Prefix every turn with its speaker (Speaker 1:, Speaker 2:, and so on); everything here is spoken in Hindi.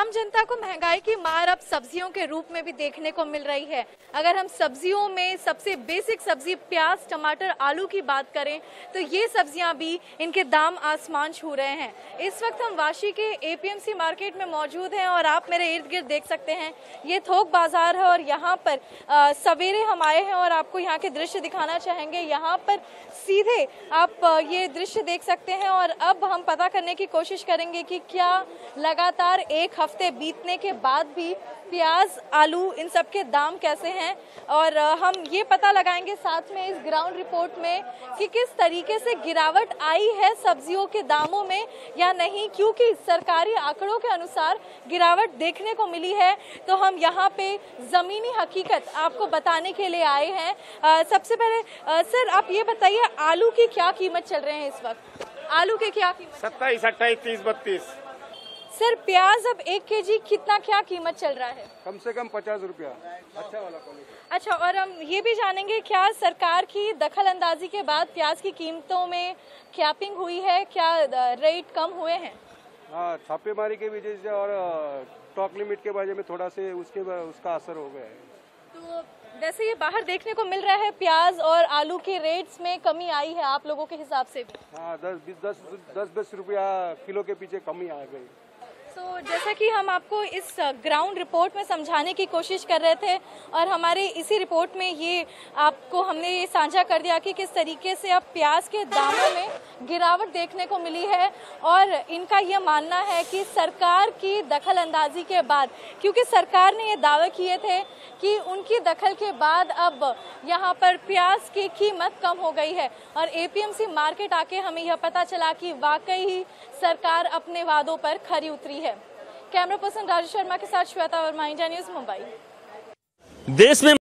Speaker 1: आम जनता को महँगाई की मार अब सब्जियों के रूप में भी देखने को मिल रही है। अगर हम सब्जियों में सबसे बेसिक सब्ज़ी प्याज टमाटर आलू की बात करें तो ये सब्ज़ियाँ भी इनके दाम आसमान छू रहे हैं। इस वक्त हम वाशी के एपीएमसी मार्केट में मौजूद हैं और आप मेरे इर्द गिर्द देख सकते हैं। ये थोक बाज़ार है और यहाँ पर आ, सवेरे हम आए हैं और आपको यहाँ के दृश्य दिखाना चाहेंगे। यहाँ पर सीधे आप ये दृश्य देख सकते हैं और अब हम पता करने की कोशिश करेंगे कि क्या लगातार एक बीतने के बाद भी प्याज, आलू, इन सब के दाम कैसे हैं? और हम ये पता लगाएँगे साथ में इस ग्राउंड रिपोर्ट में कि किस तरीके से गिरावट आई है सब्जियों के दामों में या नहीं, क्योंकि सरकारी आंकड़ों के अनुसार गिरावट देखने को मिली है। तो हम यहाँ पे जमीनी हकीकत आपको बताने के लिए आए हैं। सबसे पहले सर, आप ये बताइए, आलू की क्या कीमत चल रहे हैं इस वक्त? आलू के क्या कीमत
Speaker 2: सत्ताईस, अट्ठाईस, तीस, बत्तीस।
Speaker 1: सर प्याज अब एक केजी कितना क्या कीमत चल रहा है?
Speaker 2: कम से कम पचास रुपया। अच्छा वाला
Speaker 1: अच्छा और हम ये भी जानेंगे क्या सरकार की दखल अंदाजी के बाद प्याज की कीमतों में कैपिंग हुई है? क्या रेट कम हुए हैं?
Speaker 2: हाँ छापेमारी के वजह से और स्टॉक लिमिट के वजह में थोड़ा से उसके उसका असर हो गया है।
Speaker 1: तो वैसे ये बाहर देखने को मिल रहा है प्याज और आलू के रेट्स में कमी आई है आप लोगों के हिसाब से भी?
Speaker 2: हाँ दस बीस दस दस दस रुपया किलो के पीछे कमी आ गई।
Speaker 1: तो so, जैसा कि हम आपको इस ग्राउंड रिपोर्ट में समझाने की कोशिश कर रहे थे और हमारे इसी रिपोर्ट में ये आपको हमने ये साझा कर दिया कि किस तरीके से अब प्याज के दामों में गिरावट देखने को मिली है और इनका ये मानना है कि सरकार की दखल अंदाजी के बाद क्योंकि सरकार ने ये दावे किए थे कि उनकी दखल के बाद अब यहाँ पर प्याज की कीमत कम हो गई है और एपीएमसी मार्केट आके हमें यह पता चला कि वाकई ही सरकार अपने वादों पर खरी उतरी है। कैमरा पर्सन राजू शर्मा के साथ श्वेता वर्मा इंडिया न्यूज़ मुंबई।
Speaker 3: देश में